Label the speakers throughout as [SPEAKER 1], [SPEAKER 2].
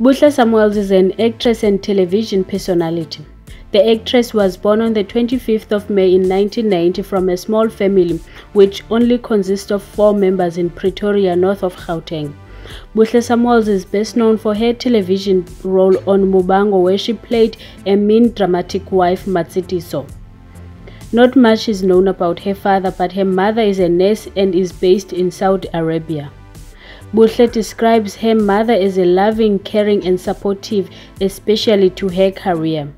[SPEAKER 1] Buhle Samuels is an actress and television personality. The actress was born on the 25th of May in 1990 from a small family which only consists of four members in Pretoria, north of Gauteng. Buhle Samuels is best known for her television role on Muvhango where she played a mean dramatic wife Matsitiso. Not much is known about her father but her mother is a nurse and is based in Saudi Arabia. Buhle describes her mother as a loving, caring and supportive, especially to her career.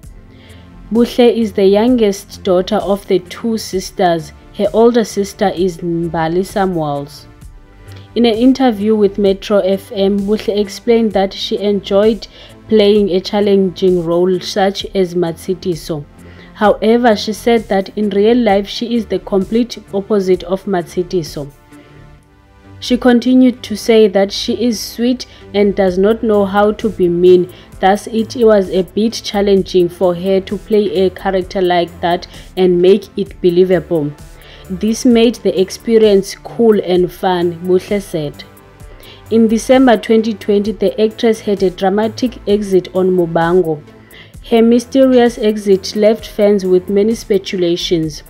[SPEAKER 1] Buhle is the youngest daughter of the two sisters. Her older sister is Mbali Samuels. In an interview with Metro FM, Buhle explained that she enjoyed playing a challenging role such as Matsitiso. However, she said that in real life she is the complete opposite of Matsitiso. She continued to say that she is sweet and does not know how to be mean, thus it was a bit challenging for her to play a character like that and make it believable. This made the experience cool and fun, Buhle said. In December 2020, the actress had a dramatic exit on Muvhango. Her mysterious exit left fans with many speculations.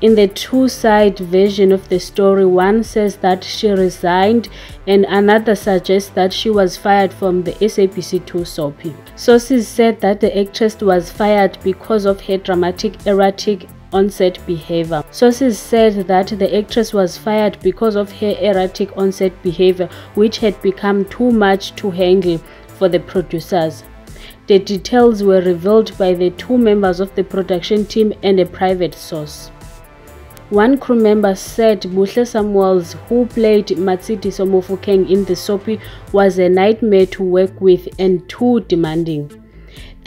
[SPEAKER 1] In the two-side version of the story, one says that she resigned and another suggests that she was fired from the SABC2 soapy. Sources said that the actress was fired because of her dramatic erratic on-set behavior. Sources said that the actress was fired because of her erratic on-set behavior which had become too much to handle for the producers. The details were revealed by the two members of the production team and a private source. One crew member said Buhle Samuels, who played Matsitiso Mofokeng in the soapy, was a nightmare to work with and too demanding.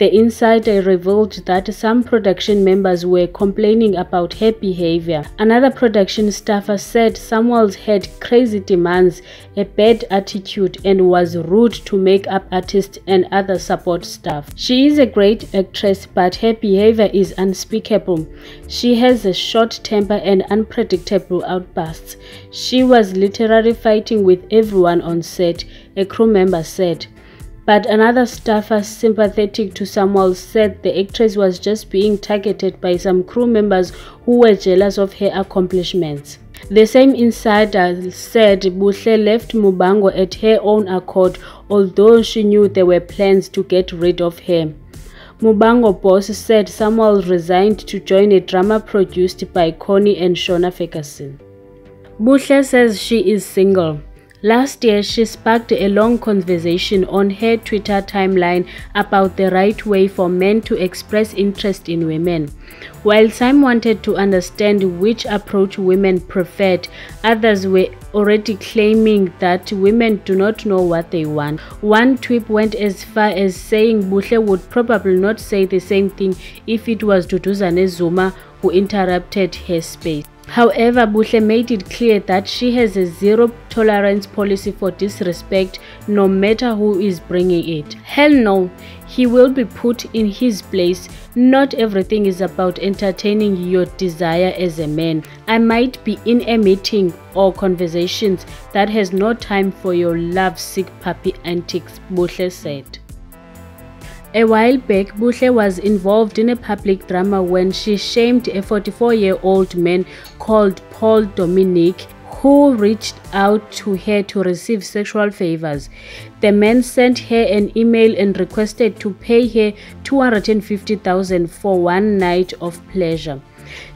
[SPEAKER 1] The insider revealed that some production members were complaining about her behavior. Another production staffer said Samuels had crazy demands, a bad attitude, and was rude to makeup artists and other support staff. She is a great actress, but her behavior is unspeakable. She has a short temper and unpredictable outbursts. She was literally fighting with everyone on set, a crew member said. But another staffer sympathetic to Samuel said the actress was just being targeted by some crew members who were jealous of her accomplishments. The same insider said Buhle left Muvhango at her own accord, although she knew there were plans to get rid of her. Muvhango boss said Samuel resigned to join a drama produced by Connie and Shona Ferguson. Buhle says she is single. Last year, she sparked a long conversation on her Twitter timeline about the right way for men to express interest in women. While some wanted to understand which approach women preferred, others were already claiming that women do not know what they want. One tweet went as far as saying Buhle would probably not say the same thing if it was Duduzane Zuma who interrupted her space. However, Buhle made it clear that she has a zero tolerance policy for disrespect no matter who is bringing it. Hell no, he will be put in his place. Not everything is about entertaining your desire as a man. I might be in a meeting or conversations that has no time for your love-sick puppy antics, Buhle said. A while back, Buhle was involved in a public drama when she shamed a 44-year-old man called Paul Dominic who reached out to her to receive sexual favors. The man sent her an email and requested to pay her 250,000 for one night of pleasure.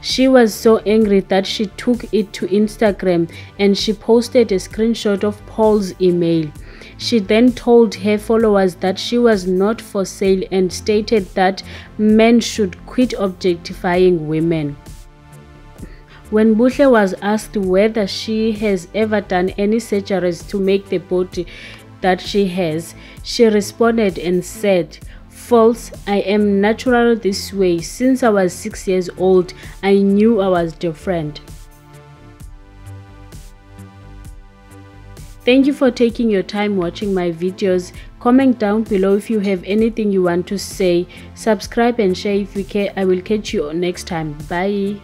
[SPEAKER 1] She was so angry that she took it to Instagram and she posted a screenshot of Paul's email. She then told her followers that she was not for sale and stated that men should quit objectifying women. When Buhle was asked whether she has ever done any surgeries to make the body that she has, she responded and said, False, I am natural this way. Since I was 6 years old, I knew I was different. Thank you for taking your time watching my videos. Comment down below if you have anything you want to say. Subscribe and share if you care. I will catch you next time. Bye.